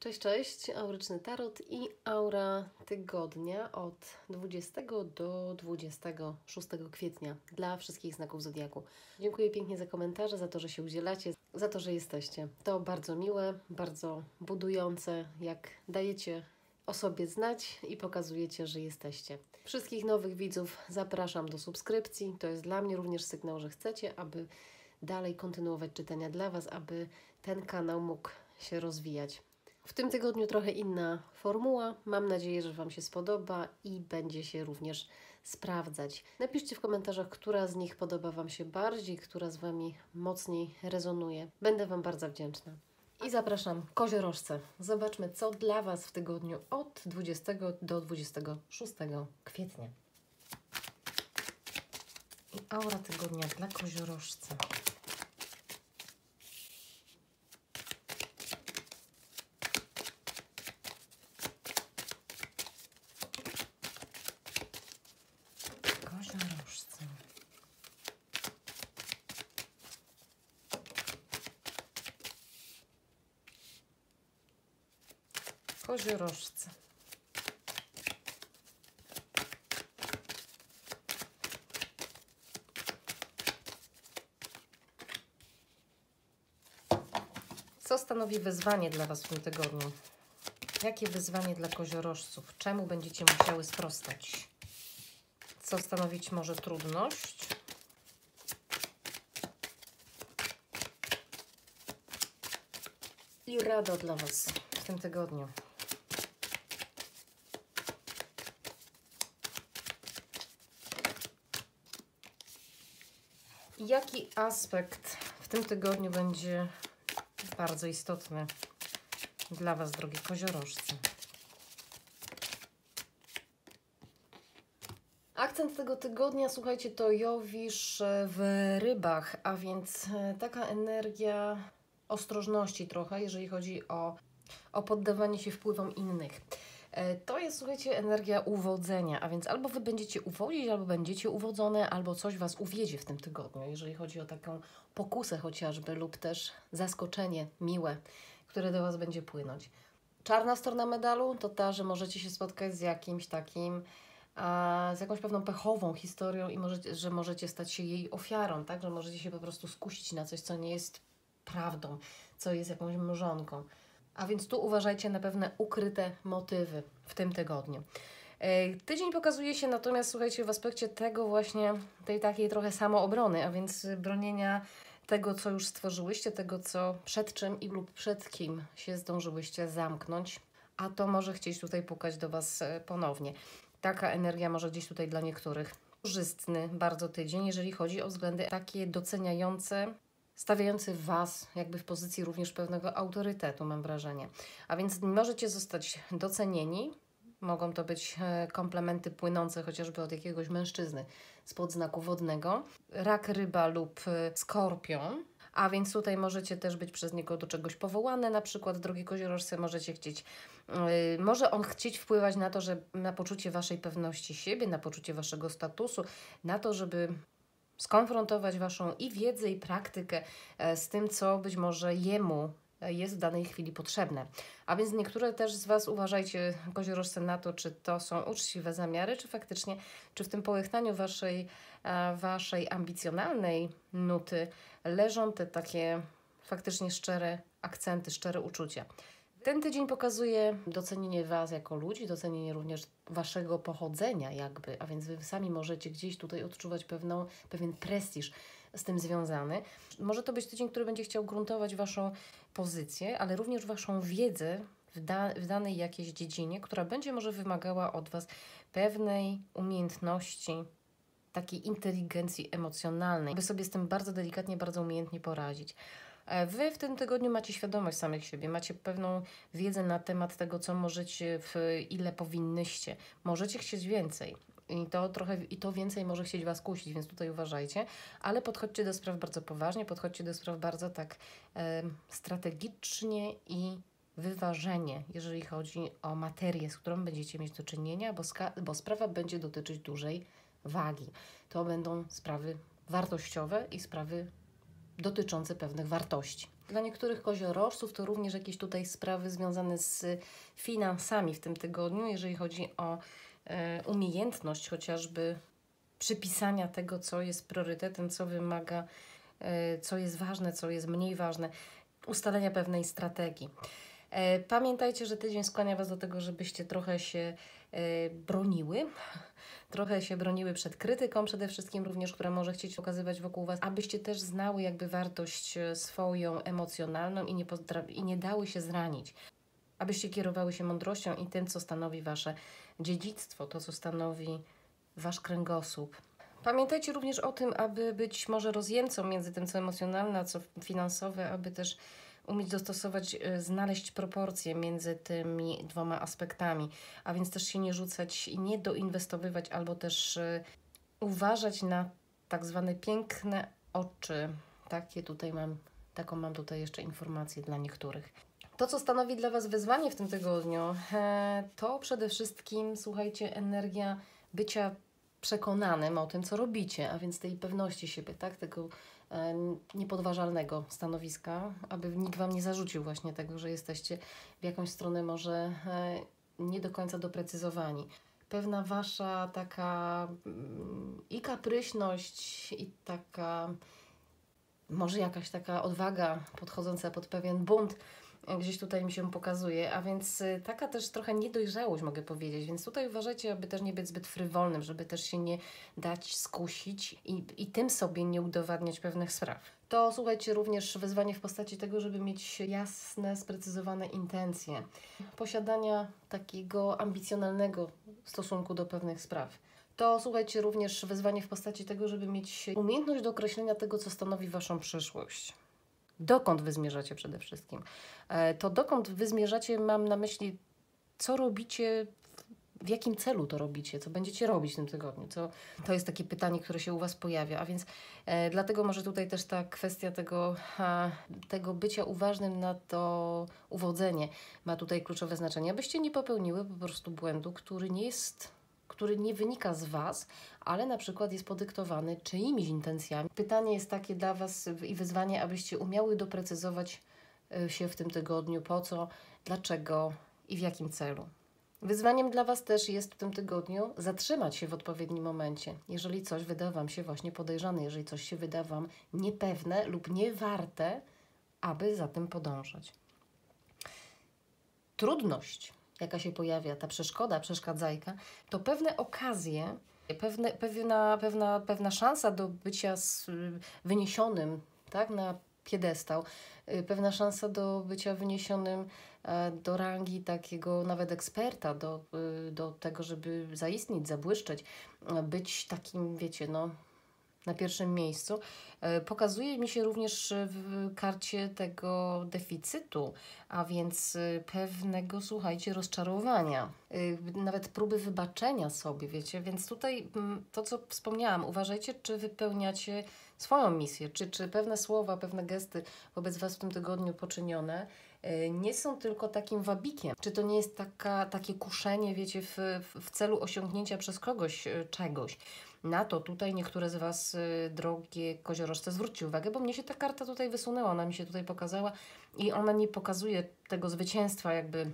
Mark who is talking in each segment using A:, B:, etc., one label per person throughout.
A: Cześć, cześć, auryczny tarot i aura tygodnia od 20 do 26 kwietnia dla wszystkich znaków zodiaku. Dziękuję pięknie za komentarze, za to, że się udzielacie, za to, że jesteście. To bardzo miłe, bardzo budujące, jak dajecie o sobie znać i pokazujecie, że jesteście. Wszystkich nowych widzów zapraszam do subskrypcji. To jest dla mnie również sygnał, że chcecie, aby dalej kontynuować czytania dla Was, aby ten kanał mógł się rozwijać. W tym tygodniu trochę inna formuła. Mam nadzieję, że Wam się spodoba i będzie się również sprawdzać. Napiszcie w komentarzach, która z nich podoba Wam się bardziej, która z Wami mocniej rezonuje. Będę Wam bardzo wdzięczna. I zapraszam koziorożce. Zobaczmy, co dla Was w tygodniu od 20 do 26 kwietnia. I aura tygodnia dla koziorożca. Koziorożce. Koziorożce. Co stanowi wyzwanie dla Was w tym tygodniu? Jakie wyzwanie dla koziorożców? Czemu będziecie musiały sprostać? Co stanowić może trudność? I rada dla Was w tym tygodniu. Jaki aspekt w tym tygodniu będzie bardzo istotny dla Was, drogie koziorożce? Akcent tego tygodnia, słuchajcie, to Jowisz w rybach, a więc e, taka energia ostrożności trochę, jeżeli chodzi o, o poddawanie się wpływom innych. E, To jest, słuchajcie, energia uwodzenia, a więc albo Wy będziecie uwodzić, albo będziecie uwodzone, albo coś Was uwiedzie w tym tygodniu, jeżeli chodzi o taką pokusę chociażby, lub też zaskoczenie miłe, które do Was będzie płynąć. Czarna strona medalu to ta, że możecie się spotkać z jakimś takim a, z jakąś pewną pechową historią i możecie, że możecie stać się jej ofiarą, tak? Że możecie się po prostu skusić na coś, co nie jest prawdą, co jest jakąś mrzonką. A więc tu uważajcie na pewne ukryte motywy w tym tygodniu. Tydzień pokazuje się natomiast, słuchajcie, w aspekcie tego właśnie, tej takiej trochę samoobrony, a więc bronienia tego, co już stworzyłyście, tego, co przed czym i lub przed kim się zdążyłyście zamknąć, a to może chcieć tutaj pukać do Was e, ponownie. Taka energia może gdzieś tutaj dla niektórych korzystny bardzo tydzień, jeżeli chodzi o względy takie doceniające, stawiające Was jakby w pozycji również pewnego autorytetu, mam wrażenie. A więc możecie zostać docenieni, mogą to być e, komplementy płynące chociażby od jakiegoś mężczyzny spod znaku wodnego, rak, ryba lub e, skorpion. A więc tutaj możecie też być przez niego do czegoś powołane, na przykład drogi koziorożce możecie chcieć, yy, może on chcieć wpływać na to, że na poczucie Waszej pewności siebie, na poczucie Waszego statusu, na to, żeby skonfrontować Waszą i wiedzę, i praktykę e, z tym, co być może jemu e, jest w danej chwili potrzebne. A więc niektóre też z Was uważajcie, koziorożce, na to, czy to są uczciwe zamiary, czy faktycznie, czy w tym połechnaniu Waszej, e, waszej ambicjonalnej nuty leżą te takie faktycznie szczere akcenty, szczere uczucia. Ten tydzień pokazuje docenienie Was jako ludzi, docenienie również Waszego pochodzenia jakby, a więc Wy sami możecie gdzieś tutaj odczuwać pewną, pewien prestiż z tym związany. Może to być tydzień, który będzie chciał gruntować Waszą pozycję, ale również Waszą wiedzę w, da, w danej jakiejś dziedzinie, która będzie może wymagała od Was pewnej umiejętności, takiej inteligencji emocjonalnej, by sobie z tym bardzo delikatnie, bardzo umiejętnie poradzić. E, Wy w tym tygodniu macie świadomość samych siebie, macie pewną wiedzę na temat tego, co możecie, w ile powinnyście. Możecie chcieć więcej. I to trochę, i to więcej może chcieć Was kusić, więc tutaj uważajcie, ale podchodźcie do spraw bardzo poważnie, podchodźcie do spraw bardzo tak e, strategicznie i wyważenie, jeżeli chodzi o materię, z którą będziecie mieć do czynienia, bo, bo sprawa będzie dotyczyć dużej wagi. To będą sprawy wartościowe i sprawy dotyczące pewnych wartości. Dla niektórych koziorożców to również jakieś tutaj sprawy związane z finansami w tym tygodniu, jeżeli chodzi o e, umiejętność chociażby przypisania tego, co jest priorytetem, co wymaga, e, co jest ważne, co jest mniej ważne, ustalenia pewnej strategii. E, pamiętajcie, że tydzień skłania Was do tego, żebyście trochę się broniły, trochę się broniły przed krytyką przede wszystkim również, która może chcieć okazywać wokół Was, abyście też znały jakby wartość e, swoją emocjonalną i nie, i nie dały się zranić. Abyście kierowały się mądrością i tym, co stanowi Wasze dziedzictwo, to, co stanowi Wasz kręgosłup. Pamiętajcie również o tym, aby być może rozjemcą między tym, co emocjonalne, a co finansowe, aby też umieć dostosować, y, znaleźć proporcje między tymi dwoma aspektami, a więc też się nie rzucać i nie doinwestowywać, albo też y, uważać na tak zwane piękne oczy. Takie tutaj mam, taką mam tutaj jeszcze informację dla niektórych. To, co stanowi dla Was wyzwanie w tym tygodniu, e, to przede wszystkim, słuchajcie, energia bycia przekonanym o tym, co robicie, a więc tej pewności siebie, tak? Tego niepodważalnego stanowiska, aby nikt Wam nie zarzucił właśnie tego, że jesteście w jakąś stronę może e, nie do końca doprecyzowani. Pewna Wasza taka mm, i kapryśność, i taka może jakaś taka odwaga podchodząca pod pewien bunt, gdzieś tutaj mi się pokazuje, a więc y, taka też trochę niedojrzałość mogę powiedzieć, więc tutaj uważajcie, aby też nie być zbyt frywolnym, żeby też się nie dać skusić i, i tym sobie nie udowadniać pewnych spraw. To słuchajcie, również wyzwanie w postaci tego, żeby mieć jasne, sprecyzowane intencje, posiadania takiego ambicjonalnego stosunku do pewnych spraw. To słuchajcie, również wyzwanie w postaci tego, żeby mieć umiejętność do określenia tego, co stanowi Waszą przyszłość dokąd wy zmierzacie przede wszystkim. E, to dokąd wy zmierzacie, mam na myśli, co robicie, w jakim celu to robicie, co będziecie robić w tym tygodniu. Co, to jest takie pytanie, które się u Was pojawia, a więc e, dlatego może tutaj też ta kwestia tego, a, tego bycia uważnym na to uwodzenie ma tutaj kluczowe znaczenie, abyście nie popełniły po prostu błędu, który nie jest który nie wynika z Was, ale na przykład jest podyktowany czyimiś intencjami. Pytanie jest takie dla Was i wyzwanie, abyście umiały doprecyzować y, się w tym tygodniu po co, dlaczego i w jakim celu. Wyzwaniem dla Was też jest w tym tygodniu zatrzymać się w odpowiednim momencie, jeżeli coś wyda Wam się właśnie podejrzane, jeżeli coś się wyda Wam niepewne lub niewarte, aby za tym podążać. Trudność jaka się pojawia, ta przeszkoda, przeszkadzajka, to pewne okazje, pewne, pewna, pewna, pewna szansa do bycia z, wyniesionym tak, na piedestał, y, pewna szansa do bycia wyniesionym e, do rangi takiego nawet eksperta, do, y, do tego, żeby zaistnieć, zabłyszczeć, być takim, wiecie, no, na pierwszym miejscu. E, pokazuje mi się również w karcie tego deficytu, a więc e, pewnego, słuchajcie, rozczarowania, e, nawet próby wybaczenia sobie, wiecie. Więc tutaj mm, to, co wspomniałam, uważajcie, czy wypełniacie swoją misję, czy, czy pewne słowa, pewne gesty wobec Was w tym tygodniu poczynione nie są tylko takim wabikiem. Czy to nie jest taka, takie kuszenie, wiecie, w, w celu osiągnięcia przez kogoś czegoś. Na to tutaj niektóre z Was, y, drogie koziorożce, zwróćcie uwagę, bo mnie się ta karta tutaj wysunęła, ona mi się tutaj pokazała i ona nie pokazuje tego zwycięstwa jakby,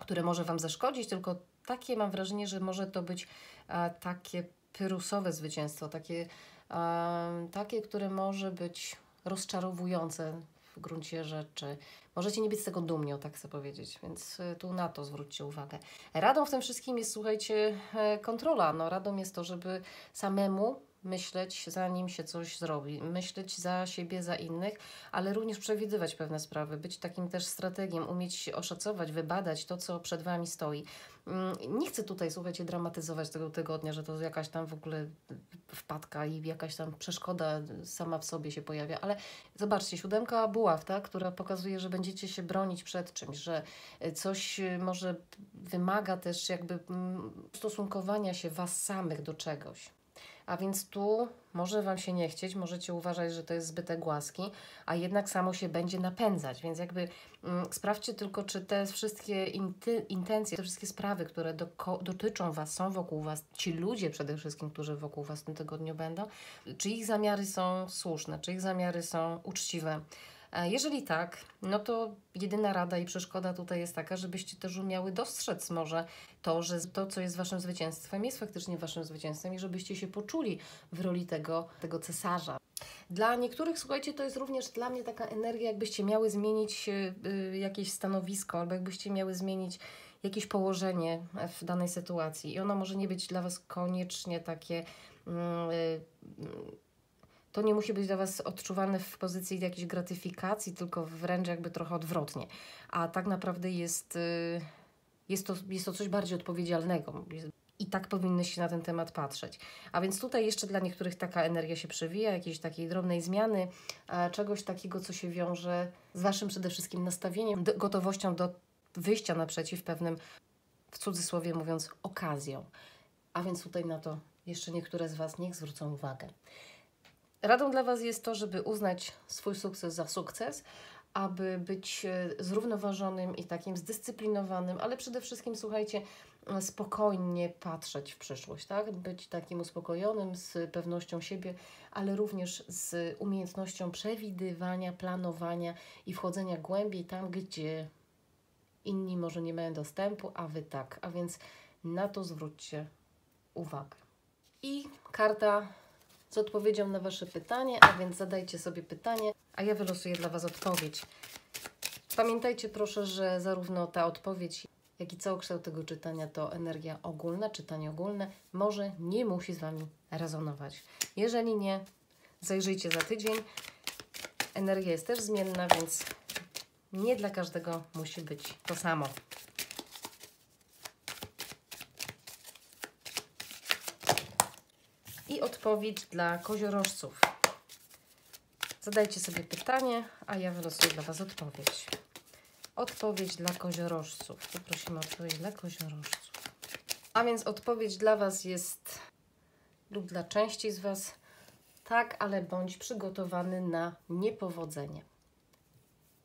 A: które może Wam zaszkodzić, tylko takie mam wrażenie, że może to być a, takie pyrusowe zwycięstwo, takie, a, takie, które może być rozczarowujące w gruncie rzeczy. Możecie nie być z tego dumni, o tak chcę powiedzieć, więc y, tu na to zwróćcie uwagę. Radą w tym wszystkim jest, słuchajcie, e, kontrola. No, radą jest to, żeby samemu myśleć, zanim się coś zrobi, myśleć za siebie, za innych, ale również przewidywać pewne sprawy, być takim też strategiem, umieć oszacować, wybadać to, co przed Wami stoi. Mm, nie chcę tutaj, słuchajcie, dramatyzować tego tygodnia, że to jakaś tam w ogóle wpadka i jakaś tam przeszkoda sama w sobie się pojawia, ale zobaczcie, siódemka buław, tak, która pokazuje, że będziecie się bronić przed czymś, że coś może wymaga też jakby mm, stosunkowania się Was samych do czegoś. A więc tu może Wam się nie chcieć, możecie uważać, że to jest zbytek łaski, a jednak samo się będzie napędzać. Więc jakby mm, sprawdźcie tylko, czy te wszystkie inty, intencje, te wszystkie sprawy, które do, dotyczą Was, są wokół Was, ci ludzie przede wszystkim, którzy wokół Was w tym tygodniu będą, czy ich zamiary są słuszne, czy ich zamiary są uczciwe. E, Jeżeli tak, no to jedyna rada i przeszkoda tutaj jest taka, żebyście też umiały dostrzec może to, że to, co jest waszym zwycięstwem, jest faktycznie waszym zwycięstwem i żebyście się poczuli w roli tego, tego cesarza. Dla niektórych, słuchajcie, to jest również dla mnie taka energia, jakbyście miały zmienić y, y, jakieś stanowisko, albo jakbyście miały zmienić jakieś położenie w danej sytuacji. I ono może nie być dla Was koniecznie takie. mm, y, y, to nie musi być dla Was odczuwane w pozycji jakiejś gratyfikacji, tylko wręcz jakby trochę odwrotnie. A tak naprawdę jest, y, jest, to, jest to coś bardziej odpowiedzialnego. I tak powinny się na ten temat patrzeć. A więc tutaj jeszcze dla niektórych taka energia się przewija, jakiejś takiej drobnej zmiany, czegoś takiego, co się wiąże z Waszym przede wszystkim nastawieniem, gotowością do wyjścia naprzeciw pewnym, w cudzysłowie mówiąc, okazją. A więc tutaj na to jeszcze niektóre z Was niech zwrócą uwagę. Radą dla Was jest to, żeby uznać swój sukces za sukces, aby być e, zrównoważonym i takim zdyscyplinowanym, ale przede wszystkim, słuchajcie, e, spokojnie patrzeć w przyszłość, tak? Być takim uspokojonym, z pewnością siebie, ale również z umiejętnością przewidywania, planowania i wchodzenia głębiej tam, gdzie inni może nie mają dostępu, a Wy tak. A więc na to zwróćcie uwagę. I karta z odpowiedzią na Wasze pytanie, a więc zadajcie sobie pytanie, a ja wylosuję dla Was odpowiedź. Pamiętajcie proszę, że zarówno ta odpowiedź, jak i całokształt tego czytania to energia ogólna, czytanie ogólne, może nie musi z Wami rezonować. Jeżeli nie, zajrzyjcie za tydzień. Energia jest też zmienna, więc nie dla każdego musi być to samo. I odpowiedź dla koziorożców. Zadajcie sobie pytanie, a ja wylosuję dla Was odpowiedź. Odpowiedź dla koziorożców. Poprosimy o odpowiedź dla koziorożców. A więc odpowiedź dla Was jest, lub dla części z Was, tak, ale bądź przygotowany na niepowodzenie.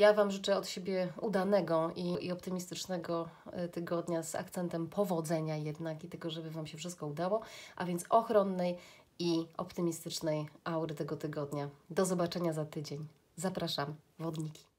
A: Ja Wam życzę od siebie udanego i, i optymistycznego e, tygodnia z akcentem powodzenia jednak i tego, żeby Wam się wszystko udało, a więc ochronnej i optymistycznej aury tego tygodnia. Do zobaczenia za tydzień. Zapraszam, wodniki.